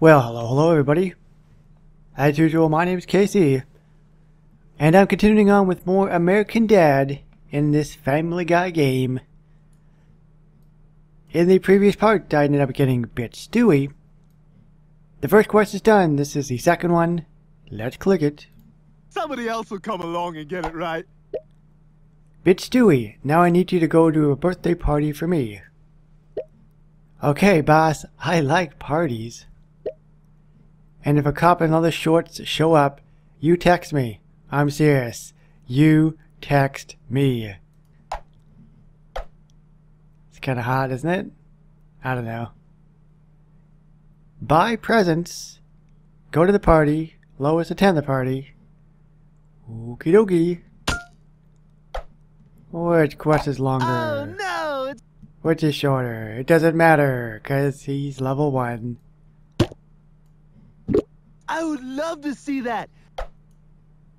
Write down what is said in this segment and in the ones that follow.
Well, hello, hello everybody. As usual, my name is KC. And I'm continuing on with more American Dad in this Family Guy game. In the previous part, I ended up getting a Bitch Stewie. The first quest is done. This is the second one. Let's click it. Somebody else will come along and get it right. Bitch Stewie, now I need you to go to a birthday party for me. Okay, boss, I like parties. And if a cop and other shorts show up, you text me. I'm serious. You text me. It's kind of hot, isn't it? I don't know. Buy presents. Go to the party. Lois attend the party. Okie dokie. Which quest is longer? Oh no! It's Which is shorter? It doesn't matter, because he's level 1. I would love to see that.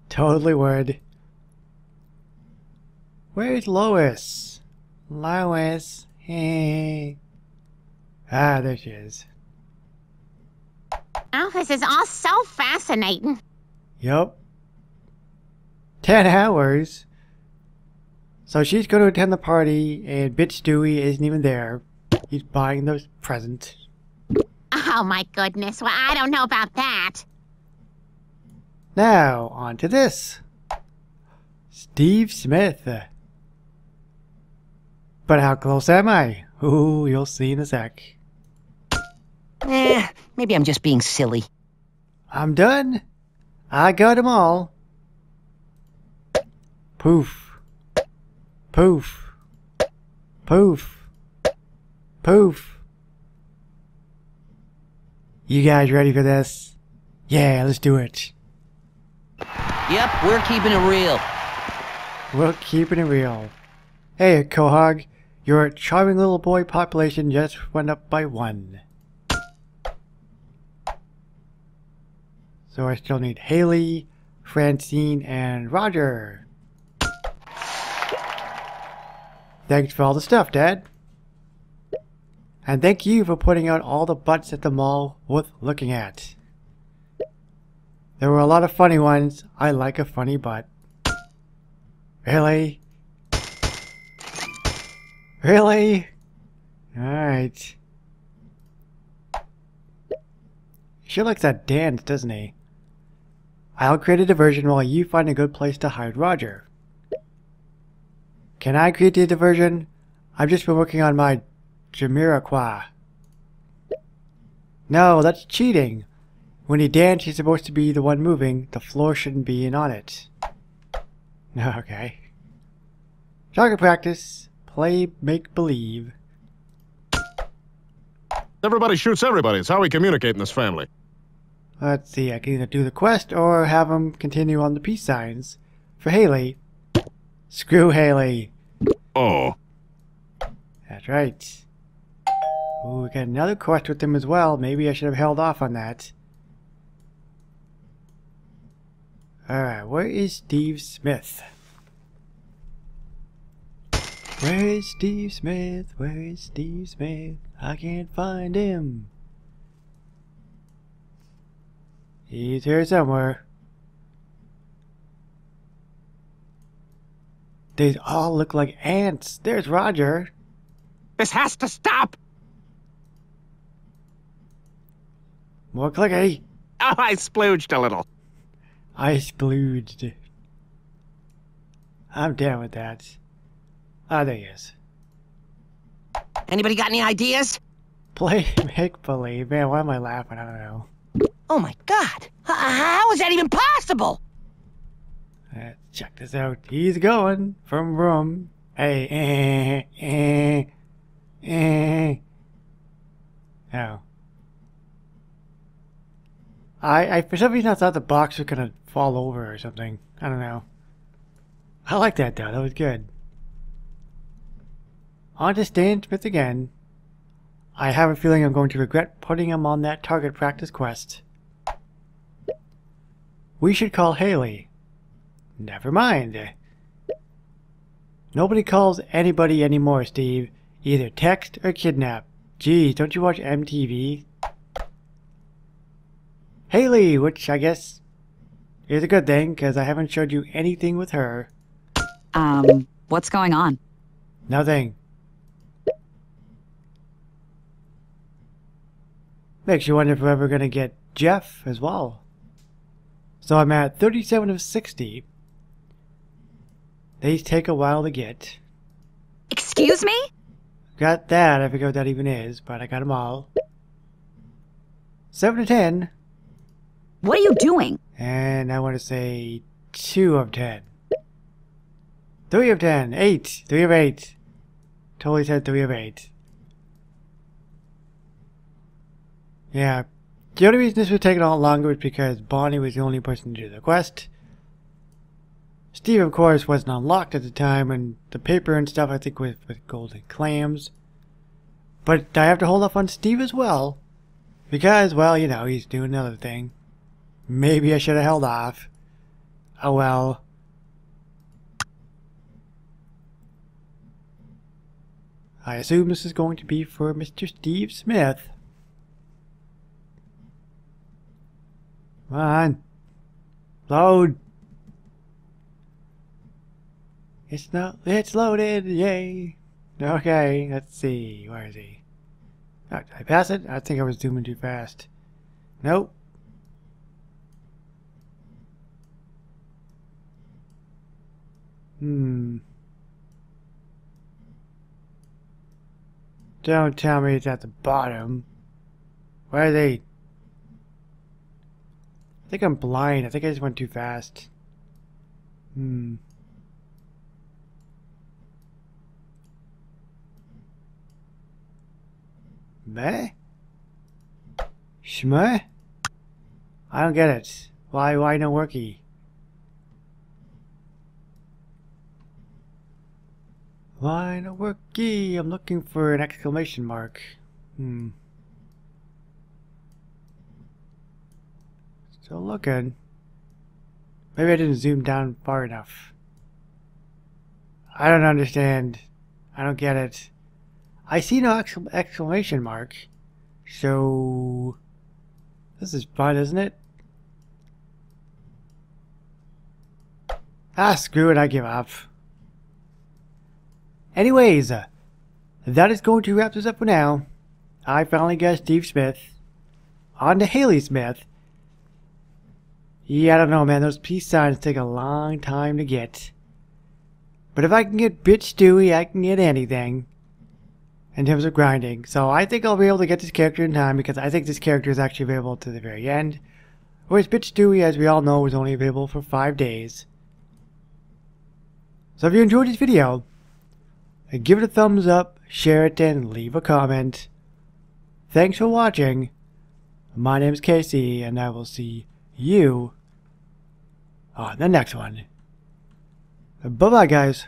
Totally would. Where's Lois? Lois. Hey. Ah, there she is. Oh, this is all so fascinating. Yep. Ten hours. So she's going to attend the party, and Bitch Stewie isn't even there. He's buying those presents. Oh my goodness, well, I don't know about that. Now, on to this. Steve Smith. But how close am I? Ooh, you'll see in a sec. Eh, maybe I'm just being silly. I'm done. I got 'em all. Poof. Poof. Poof. Poof. You guys ready for this? Yeah, let's do it. Yep, we're keeping it real. We're keeping it real. Hey, Quahog, your charming little boy population just went up by one. So I still need Hayley, Francine, and Roger. Thanks for all the stuff, Dad. And thank you for putting out all the butts at the mall worth looking at. There were a lot of funny ones. I like a funny butt. Really? Really? Alright. Sure likes that dance, doesn't he? I'll create a diversion while you find a good place to hide Roger. Can I create the diversion? I've just been working on my Jamiroquai. No, that's cheating. When you dance, you're supposed to be the one moving. The floor shouldn't be in on it. Okay. Target practice. Play make-believe. Everybody shoots everybody. It's how we communicate in this family. Let's see, I can either do the quest or have him continue on the peace signs. For Hayley, screw Hayley. Oh. That's right. Ooh, we got another quest with him as well. Maybe I should have held off on that. Alright, where is Steve Smith? Where is Steve Smith? Where is Steve Smith? I can't find him. He's here somewhere. They all look like ants. There's Roger. This has to stop! More clicky. Oh, I splooged a little. I splooged. I'm down with that. Ah, there he is. Anybody got any ideas? Play make believe. Man, why am I laughing? I don't know. Oh my god! How is that even possible? Let's check this out. He's going from room. Hey, eh, eh, eh. Oh. I, I, for some reason I thought the box was gonna fall over or something. I don't know. I like that though. That was good. On to Stan Smith again. I have a feeling I'm going to regret putting him on that target practice quest. We should call Hayley. Never mind. Nobody calls anybody anymore, Steve. Either text or kidnap. Geez, don't you watch MTV? Hayley, which I guess is a good thing because I haven't showed you anything with her. Um, what's going on? Nothing. Makes you wonder if we're ever going to get Jeff as well. So I'm at 37 of 60. These take a while to get. Excuse me? Got that, I forget what that even is, but I got them all. 7 to 10, What are you doing? and I want to say 2 of 10. 3 of 10, 8, 3 of 8. Totally said 3 of 8. Yeah. The only reason this was taking a lot longer was because Bonnie was the only person to do the quest. Steve, of course, wasn't unlocked at the time, and the paper and stuff, I think, was with golden clams. But I have to hold off on Steve as well. Because, well, you know, he's doing another thing. Maybe I should have held off. Oh well. I assume this is going to be for Mr. Steve Smith. Come on. Load. It's not, it's loaded, yay. Okay, let's see, where is he? Oh, did I pass it? I think I was zooming too fast. Nope. Hmm. Don't tell me it's at the bottom. Where are they? I think I'm blind. I think I just went too fast. Hmm. Meh? Shmeh? I don't get it. Why, why no worky? Why no worky? I'm looking for an exclamation mark. Hmm. Still looking. Maybe I didn't zoom down far enough. I don't understand. I don't get it. I see no exclam- exclamation mark. So... This is fun, isn't it? Ah, screw it, I give up. Anyways, uh, that is going to wrap this up for now. I finally got Steve Smith. On to Hayley Smith. Yeah, I don't know, man. Those peace signs take a long time to get. But if I can get Bitch Stewie, I can get anything. In terms of grinding. So I think I'll be able to get this character in time because I think this character is actually available to the very end. Whereas Bitch Stewie, as we all know, was only available for 5 days. So if you enjoyed this video, give it a thumbs up, share it, and leave a comment. Thanks for watching. My name is KC, and I will see you on the next one. Bye-bye, guys.